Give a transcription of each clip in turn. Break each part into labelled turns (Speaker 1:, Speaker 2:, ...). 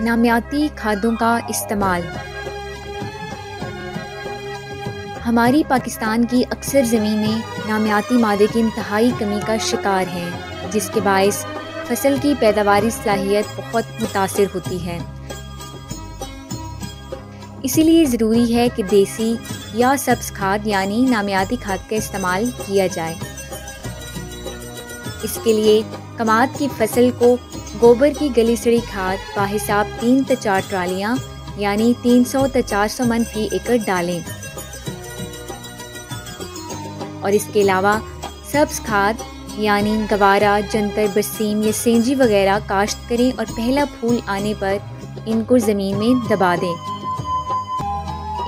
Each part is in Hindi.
Speaker 1: नामियाती खादों का इस्तेमाल। हमारी पाकिस्तान की अक्सर ज़मीनें नामियाती मादे की इंतहाई कमी का शिकार हैं, जिसके बायस फ़सल की पैदावारी सलाहियत बहुत मुतासर होती है। इसीलिए ज़रूरी है कि देसी या सब्ज़ खाद यानी नामियाती खाद का इस्तेमाल किया जाए। इसके लिए कमात की फ़सल को गोबर की गली सड़ी खाद बाहिसाब तीन से चार ट्रालियाँ, यानी तीन सौ से चार सौ मन फ़ी एकड़ डालें। और इसके अलावा सब्ज खाद, यानी गवारा, जंतर, बरसीम, या सेंजी वगैरह काश्त करें और पहला फूल आने पर इनको ज़मीन में दबा दें।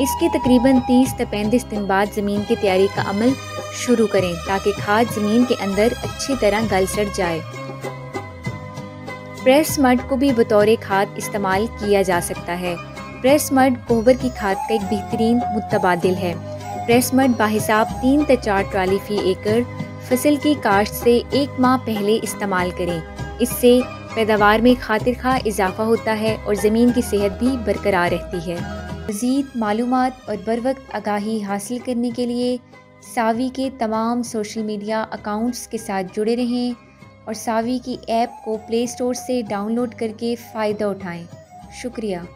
Speaker 1: इसके तकरीबन 30 से पैंतीस दिन बाद ज़मीन की तैयारी का अमल शुरू करें ताकि खाद ज़मीन के अंदर अच्छी तरह गल सड़ जाए। प्रेस मड को भी बतौर खाद इस्तेमाल किया जा सकता है। प्रेस मड गोबर की खाद का एक बेहतरीन मुतबादिल है। प्रेस मड बाहिसाब तीन से चार ट्राली फ़ी एकड़ फ़सल की काश्त से एक माह पहले इस्तेमाल करें। इससे पैदावार में खातिर खा इजाफा होता है और ज़मीन की सेहत भी बरकरार रहती है। मज़ीद मालूम और बर वक्त आगाही हासिल करने के लिए सावी के तमाम सोशल मीडिया अकाउंट्स के साथ जुड़े रहें। और सावी की ऐप को प्ले स्टोर से डाउनलोड करके फ़ायदा उठाएँ। शुक्रिया।